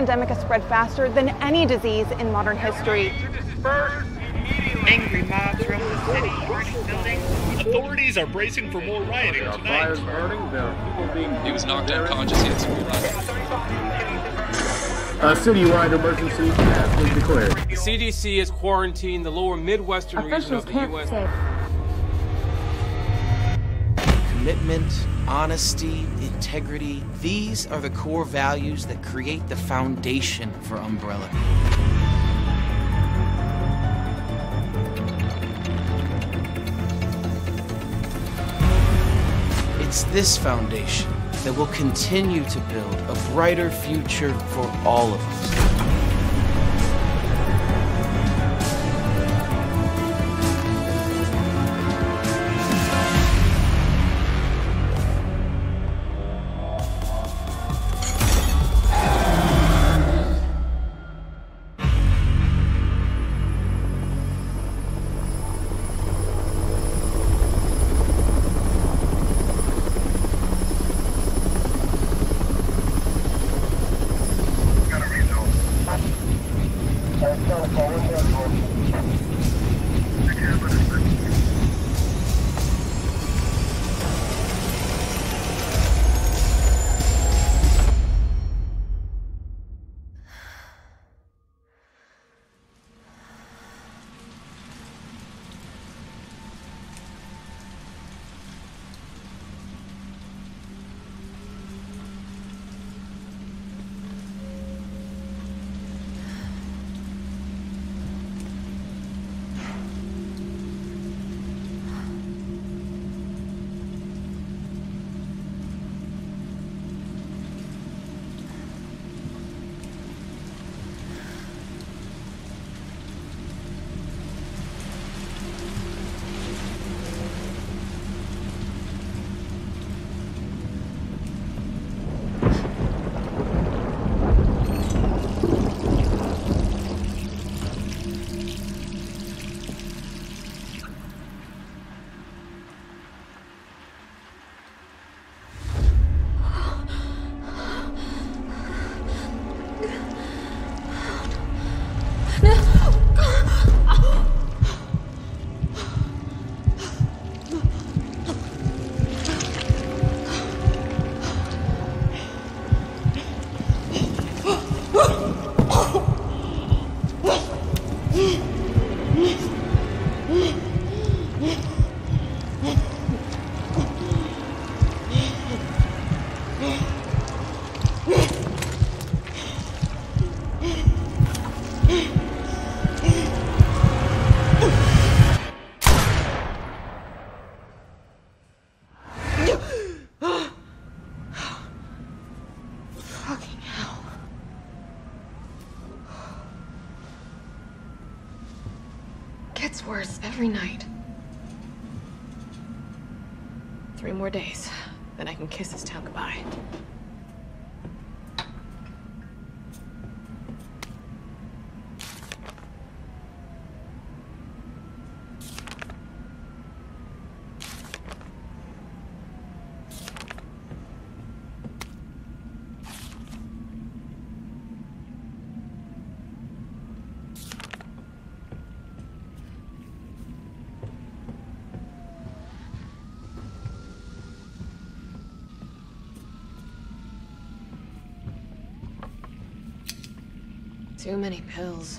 pandemic has spread faster than any disease in modern history. Angry mobs roam the city, burning buildings. Authorities are bracing for more rioting tonight. fires burning. There are people being. He was knocked unconscious. He had some A citywide emergency has been declared. The CDC has quarantined the lower Midwestern region of the U.S. Commitment, honesty, integrity, these are the core values that create the foundation for Umbrella. It's this foundation that will continue to build a brighter future for all of us. Fucking Too many pills.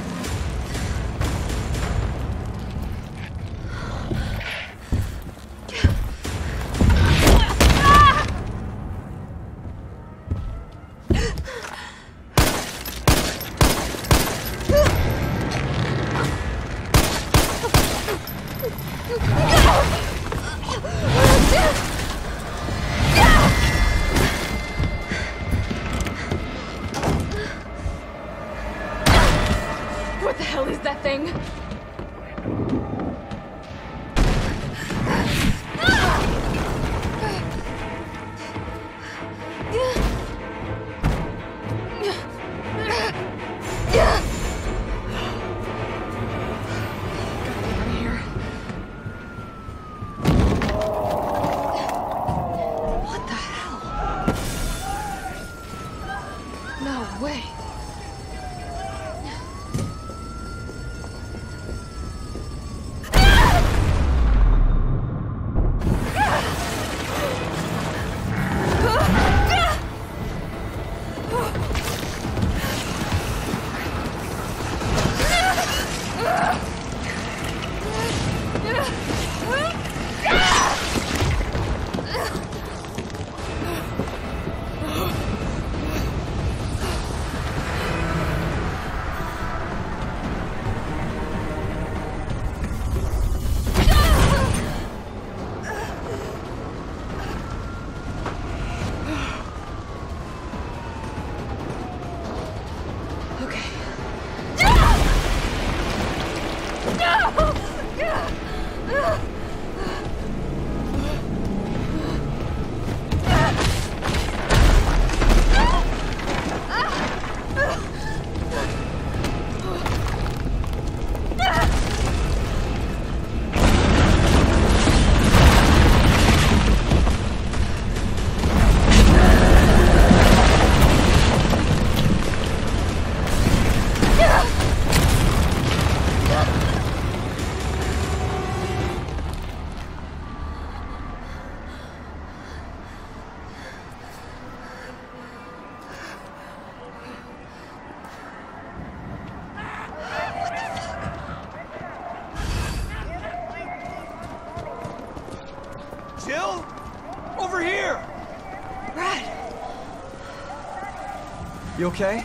okay?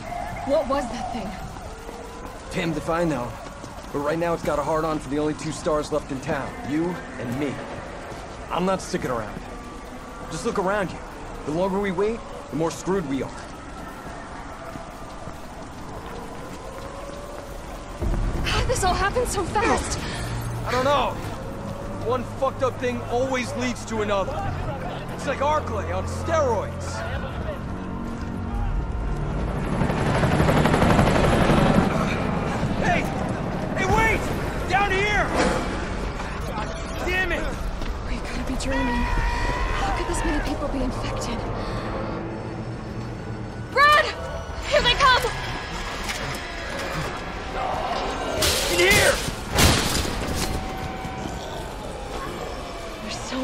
what was that thing? Damned if I know. But right now it's got a hard on for the only two S.T.A.R.S. left in town. You and me. I'm not sticking around. Just look around you. The longer we wait, the more screwed we are. How did this all happen so fast? I don't know. One fucked up thing always leads to another. It's like Arklay on steroids.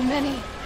Many.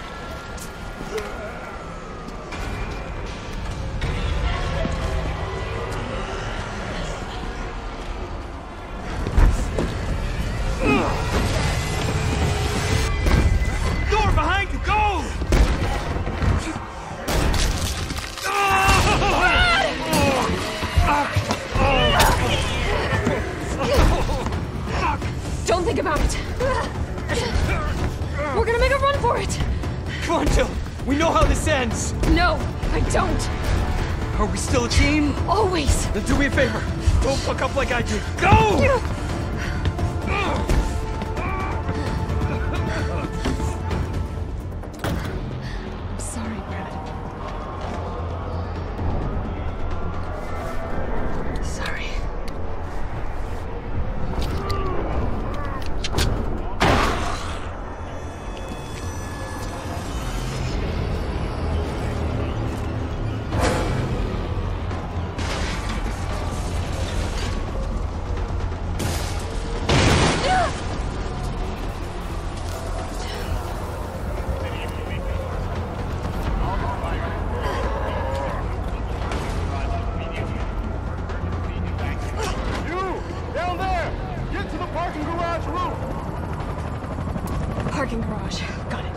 Parking garage. Got it.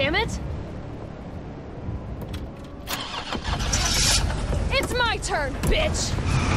Damn it! It's my turn, bitch!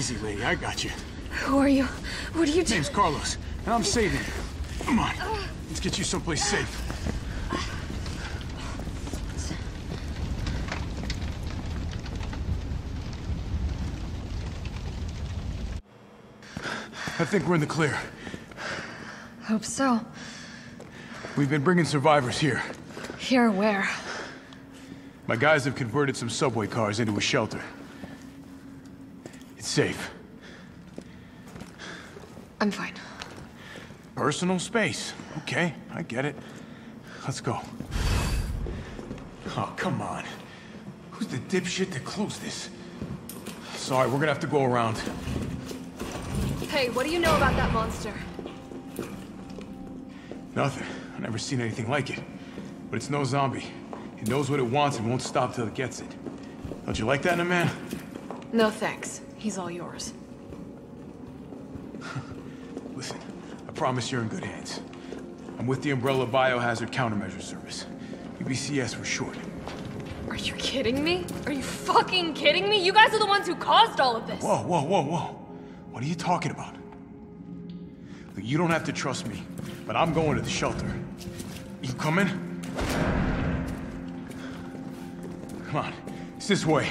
Easy, lady. I got you. Who are you? What are you doing? Name's Carlos, and I'm saving you. Come on. Let's get you someplace safe. I think we're in the clear. Hope so. We've been bringing survivors here. Here, where? My guys have converted some subway cars into a shelter. Safe. I'm fine. Personal space. Okay, I get it. Let's go. Oh, come on. Who's the dipshit that closed this? Sorry, we're gonna have to go around. Hey, what do you know about that monster? Nothing. I've never seen anything like it. But it's no zombie. It knows what it wants and won't stop till it gets it. Don't you like that in a man? No thanks. He's all yours. Listen, I promise you're in good hands. I'm with the Umbrella Biohazard Countermeasure Service. UBCS for short. Are you kidding me? Are you fucking kidding me? You guys are the ones who caused all of this. Whoa, whoa, whoa, whoa. What are you talking about? Look, you don't have to trust me, but I'm going to the shelter. You coming? Come on, it's this way.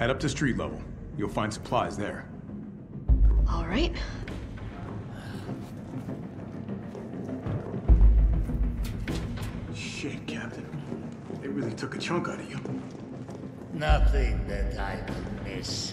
Head up to street level. You'll find supplies there. All right. Shit, Captain. They really took a chunk out of you. Nothing that I would miss.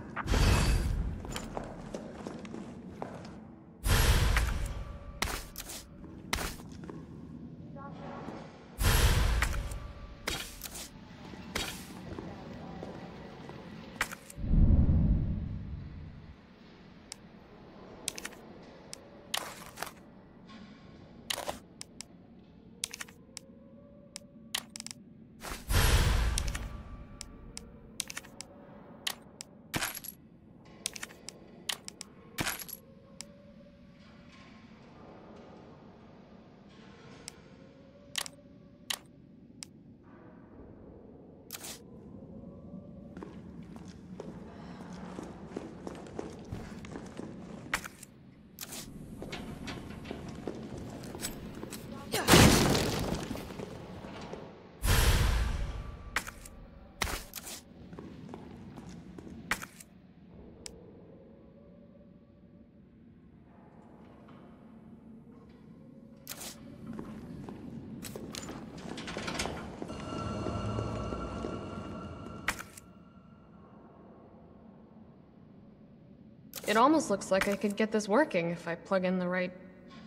It almost looks like I could get this working if I plug in the right...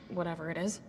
whatever it is.